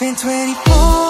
been 24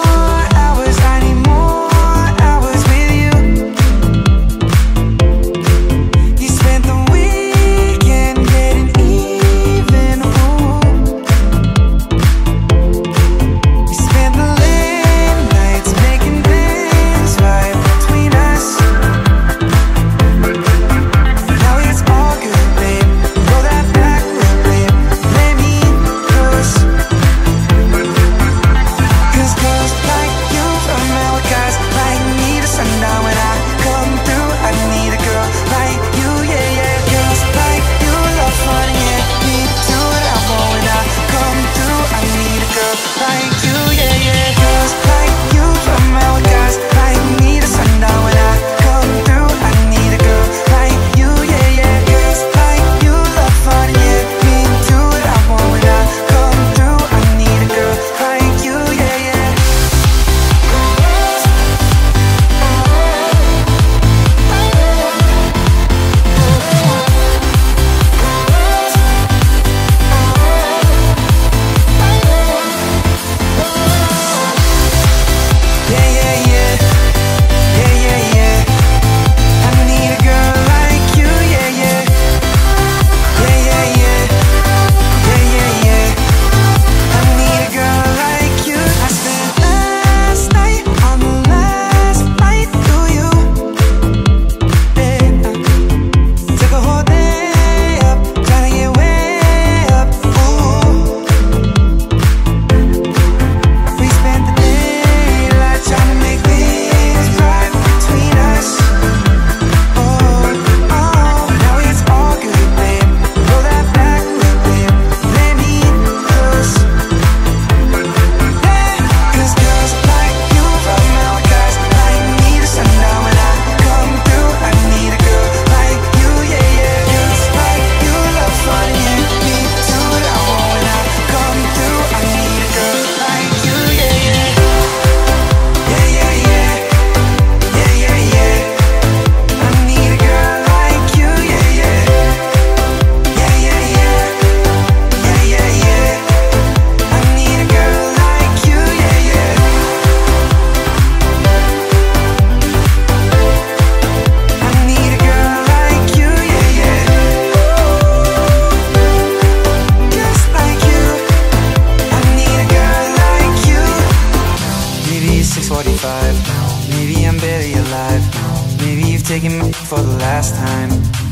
taking me for the last time,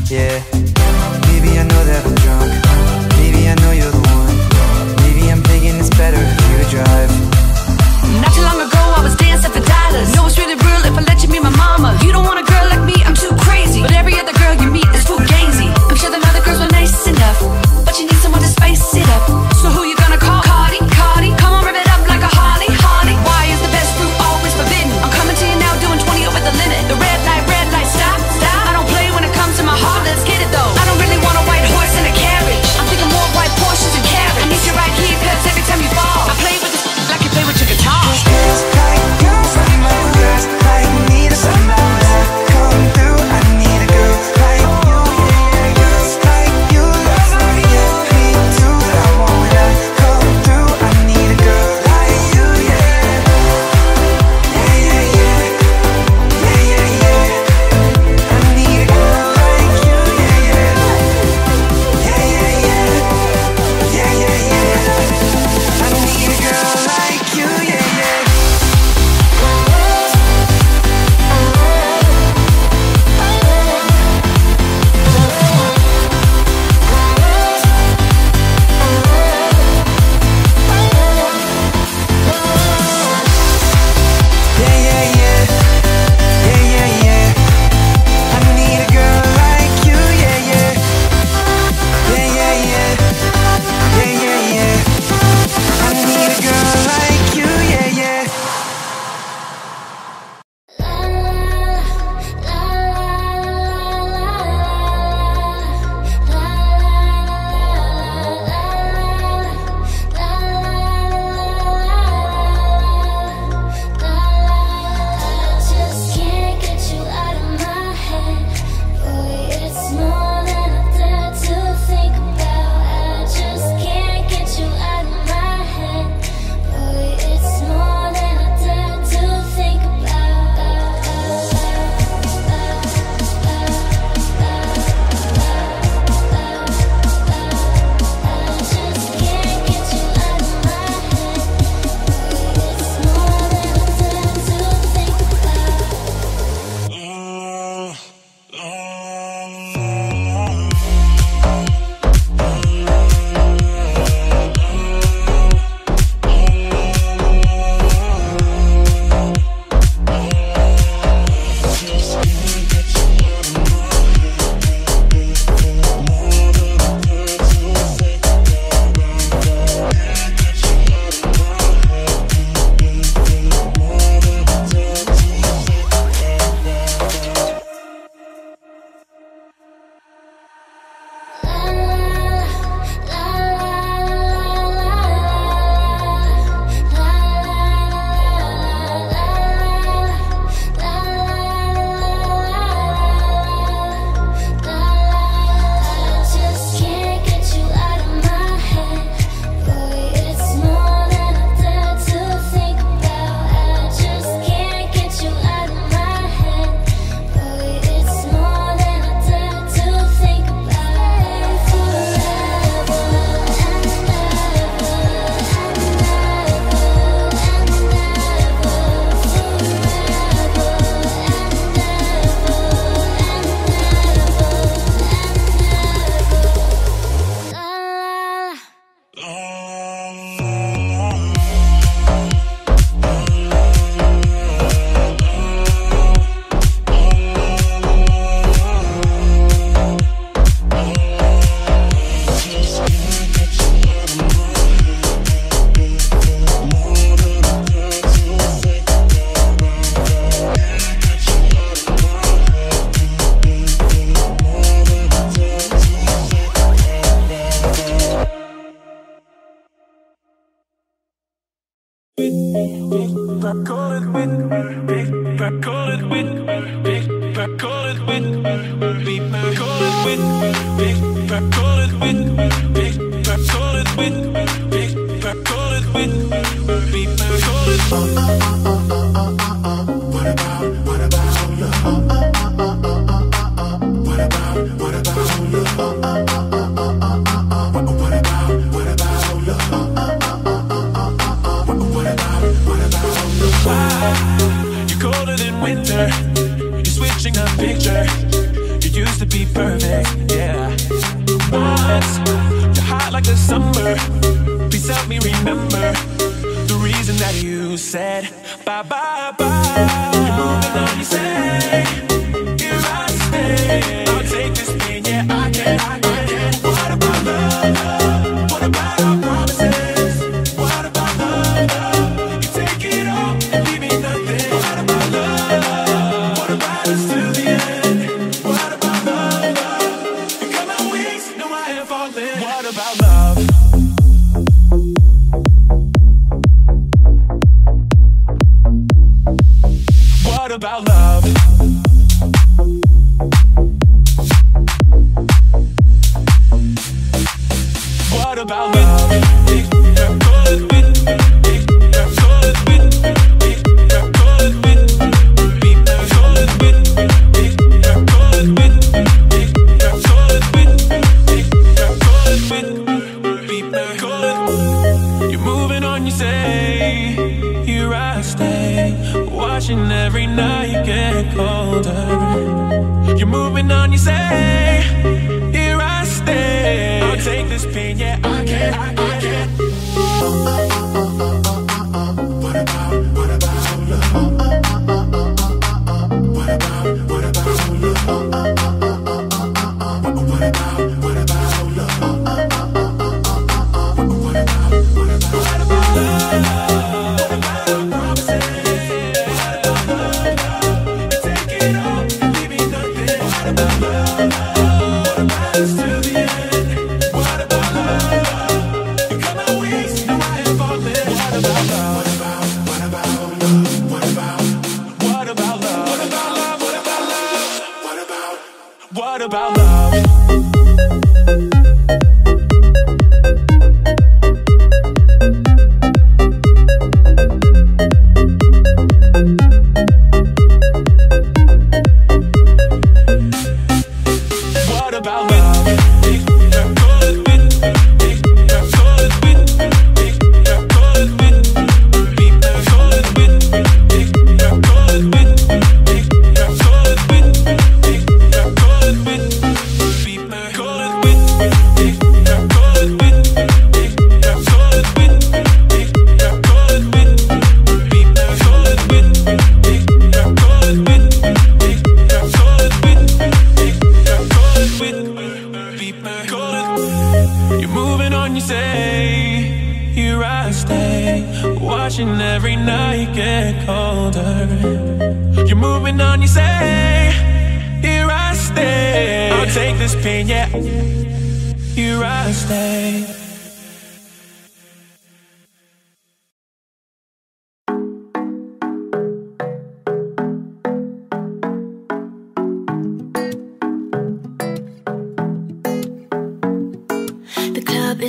yeah. Maybe I know that I'm drunk. Maybe I know you're the one. Maybe I'm thinking it's better if you drive. Not too long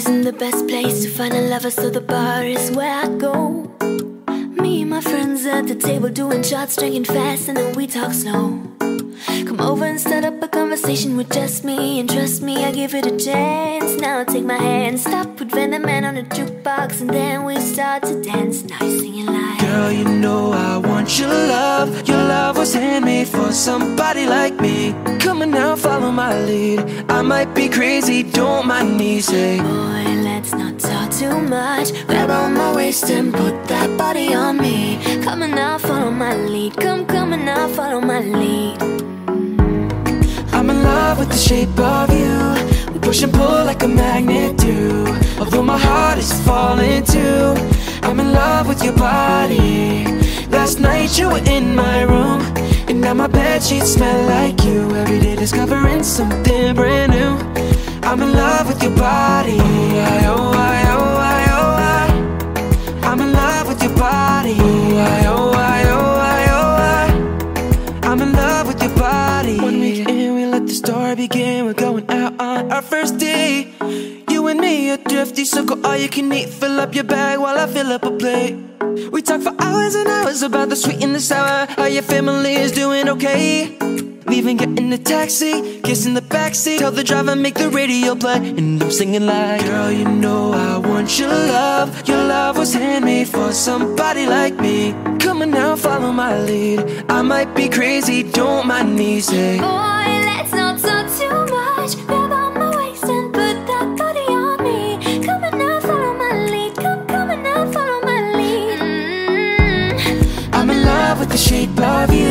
isn't the best place to find a lover, so the bar is where I go. Me and my friends at the table doing shots, drinking fast, and then we talk slow. Come over and start up a conversation with just me, and trust me, I give it a chance. Now I take my hand, stop, put Venom Man on a jukebox, and then we start to dance. Now you're singing like, Girl, you know I want your love. Your love was handmade for somebody like me. Come on now, follow my lead. I might be crazy don't mind me say Boy, let's not talk too much. Grab on my waist and put that body on me. Come and now, follow my lead. Come, come and now, follow my lead. I'm in love with the shape of you. We push and pull like a magnet do. Although my heart is falling too. I'm in love with your body. Last night you were in my room. And now my bed sheets smell like you. Every day discovering something brand new. I'm in love with your body. I, oh, I, oh, I, oh, I. I'm in love with your body. I, oh, I, oh, I, oh, I. I'm in love with your body. One week in, we let the story begin. We're going out on our first date. You and me a drifty, circle. all you can eat. Fill up your bag while I fill up a plate. We talk for hours and hours about the sweet and the sour. How your family is doing okay. Leaving, get in the taxi, kissing the backseat. Tell the driver, make the radio play. And I'm singing like, Girl, you know I want your love. Your love was handmade for somebody like me. Come on now, follow my lead. I might be crazy, don't mind me. Say, Boy, let's not talk too much. Grab on my waist and put that body on me. Come on now, follow my lead. Come, come on now, follow my lead. Mm. I'm in love with the shape of you.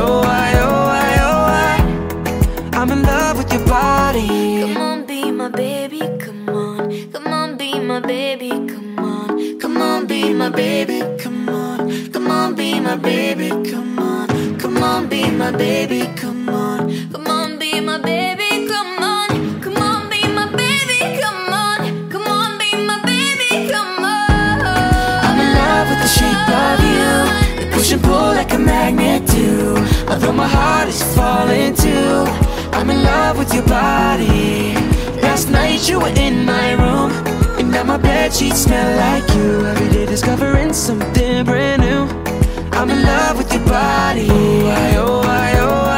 my baby, come on. Come on, be my baby, come on. Come on, be my baby, come on. Come on, be my baby, come on. Come on, be my baby, come on. I'm in love with the shape of you. We push and pull like a magnet do. Although my heart is falling too. I'm in love with your body. Last night you were in my room. And now my bed sheets smell like you. Every day discovering something brand new. I'm in love with your body. Oh, I, oh, I, oh,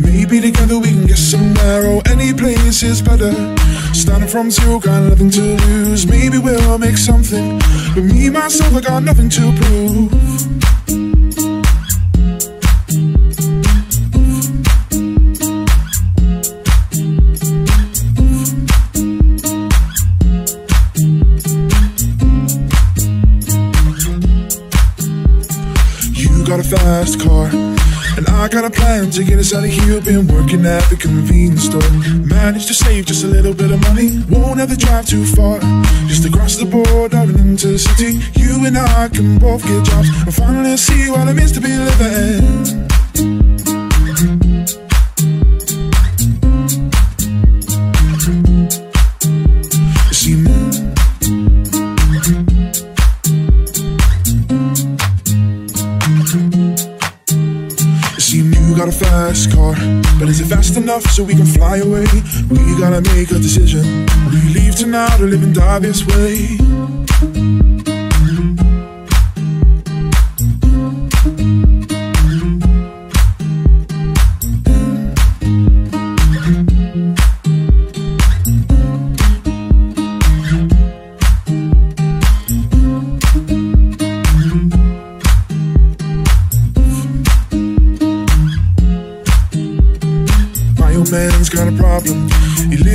Maybe together we can get somewhere. Oh, any place is better. Starting from zero, got nothing to lose. Maybe we'll make something. But me, myself, I got nothing to prove. You got a fast car, I got a plan to get us out of here. Been working at the convenience store. Managed to save just a little bit of money. Won't have to drive too far. Just across the border and into the city. You and I can both get jobs and finally see what it means to be living. Fast car, but is it fast enough so we can fly away? We gotta make a decision. You leave tonight or live and die this way?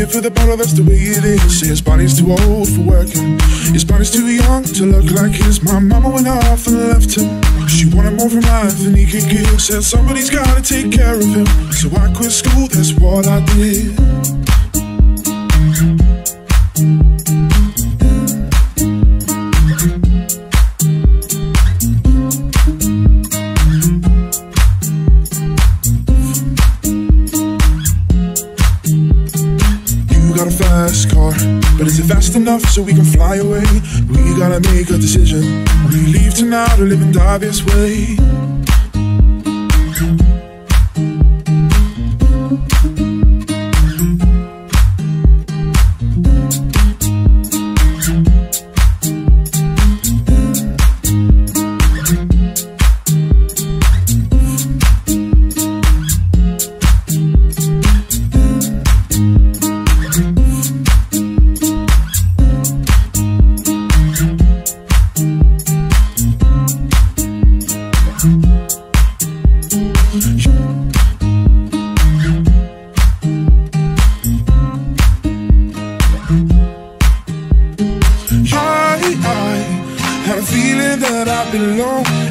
Lived for the battle, that's the way it is. His body's too old for working. His body's too young to look like his. My mama went off and left him. She wanted more from life than he could give. Said somebody's gotta take care of him. So I quit school, that's what I did. Fast enough so we can fly away? We gotta make a decision. We leave tonight or live and die this way.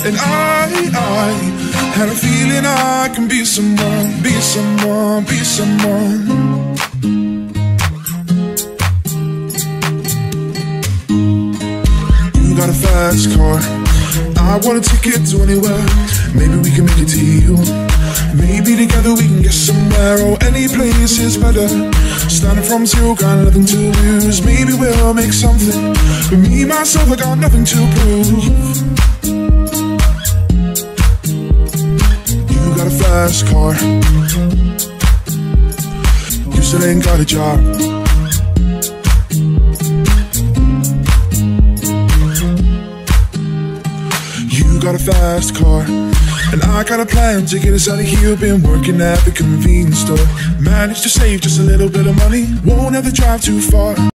And I, I had a feeling I can be someone, be someone, be someone. You got a fast car. I want a ticket to anywhere. Maybe we can make a deal. Maybe together we can get somewhere. Oh, any place is better. Starting from zero, got nothing to lose. Maybe we'll make something. But me, myself, I got nothing to prove. Car. You still ain't got a job. You got a fast car, and I got a plan to get us out of here. Been working at the convenience store. Managed to save just a little bit of money. Won't ever drive too far.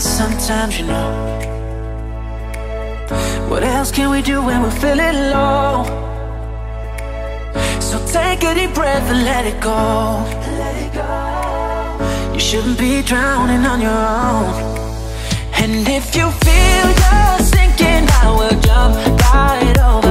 sometimes, you know. What else can we do when we're feeling low? So take a deep breath and let it go. You shouldn't be drowning on your own. And if you feel you're sinking, I will jump right over.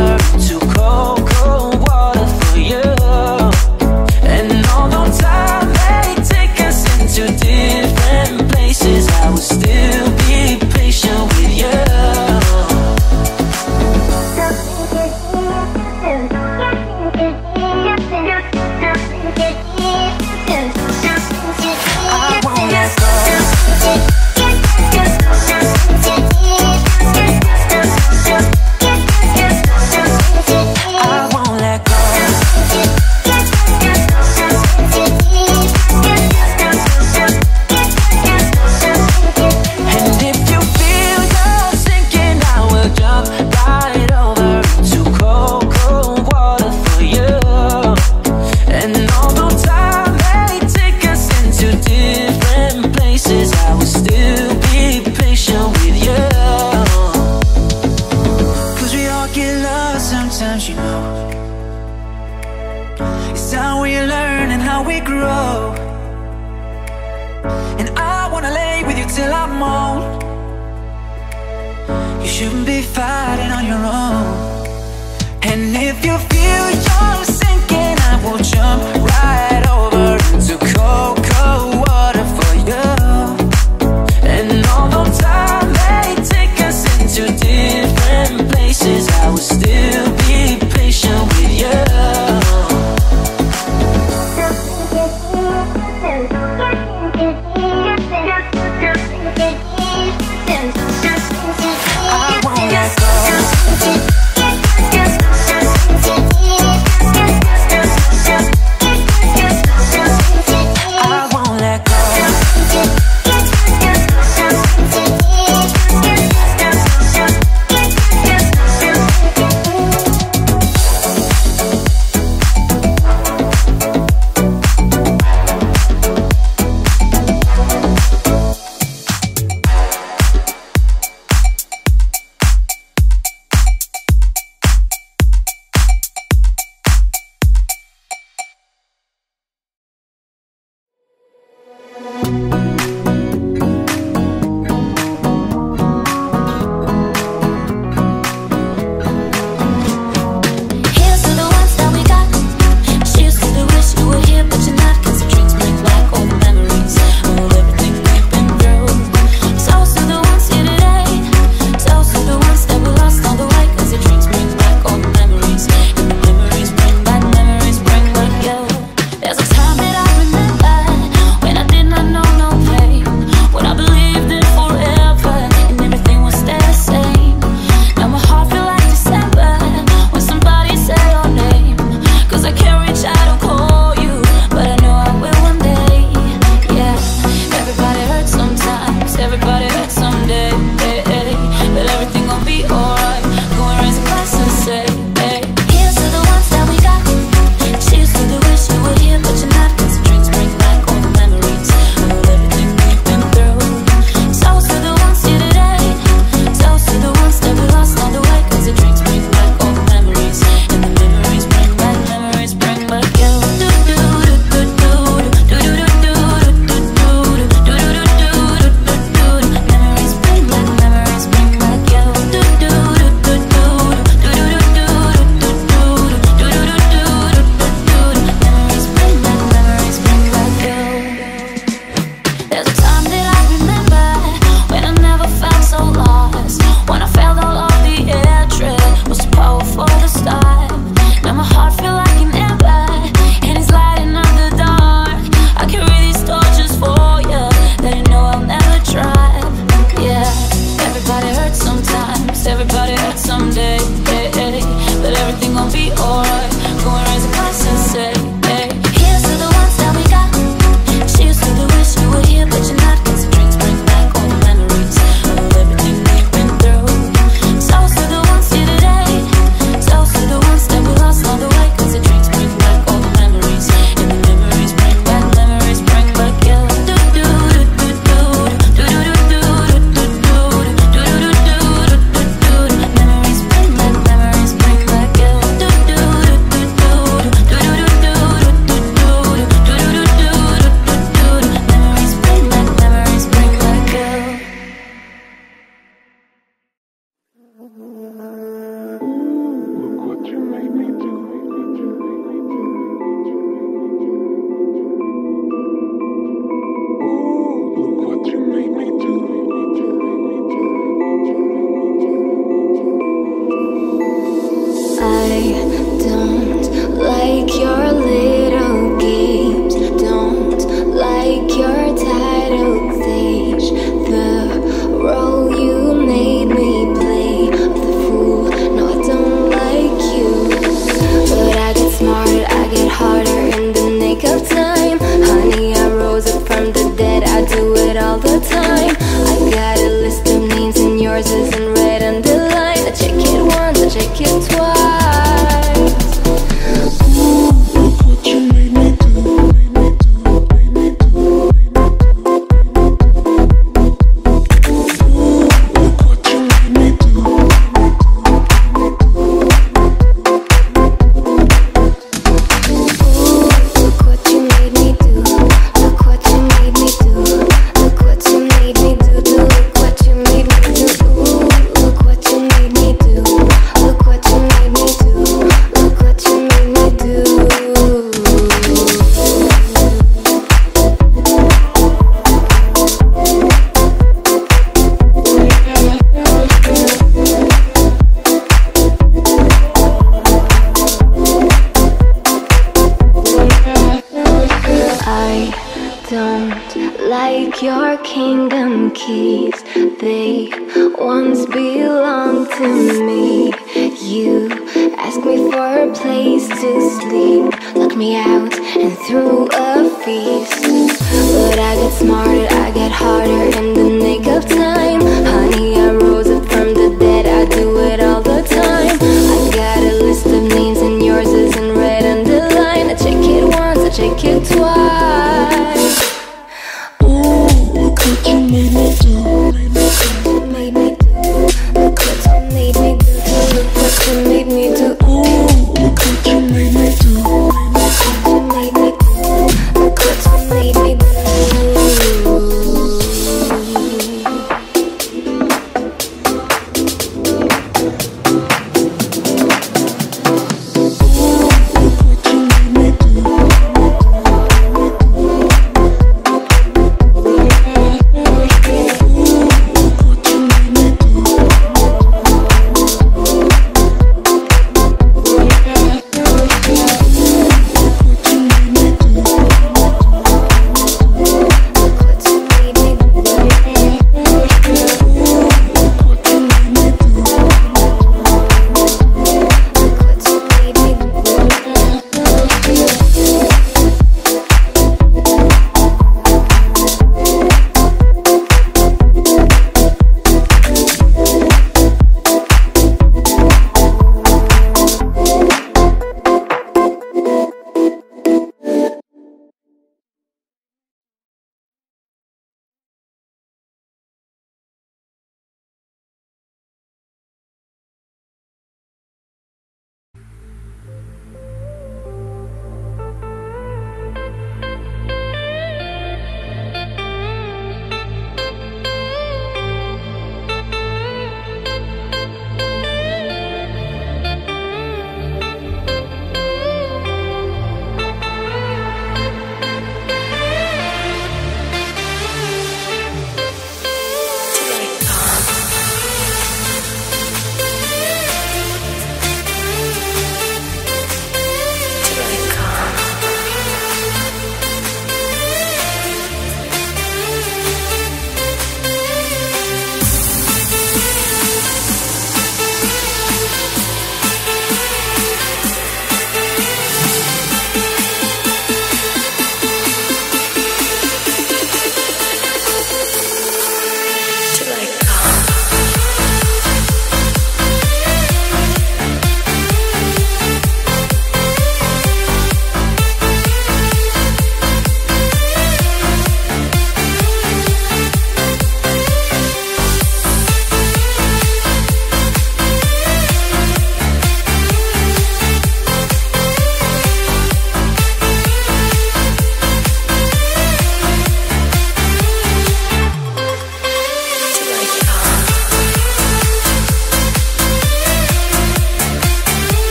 kingdom keys. They once belonged to me. You asked me for a place to sleep. Looked me out and threw a feast. But I get smarter, I get harder in the nick of time.